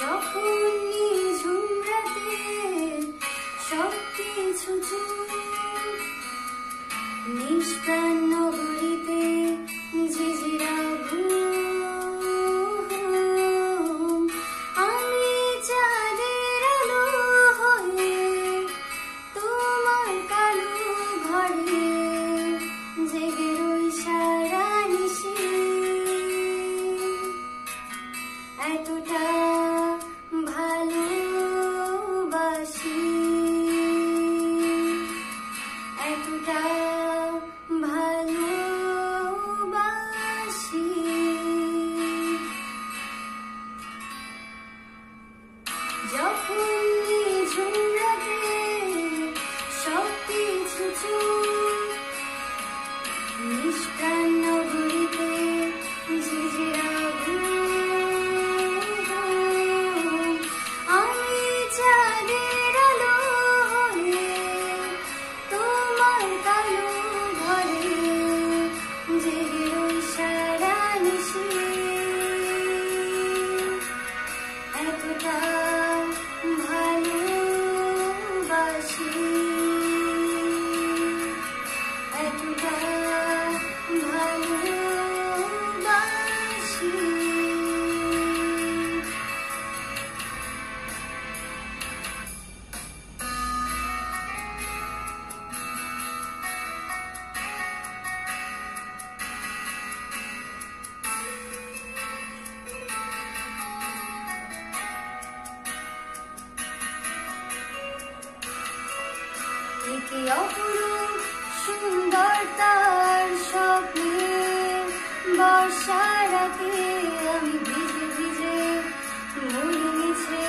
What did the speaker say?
যখন নিঝুম রাতে সব কিছু নিষ্প্রাণ Yahoo! একে অপরূপ সুন্দর তার স্বপ্নে বর্ষা রাতে আমি ভিজে ভিজে মনে মিছে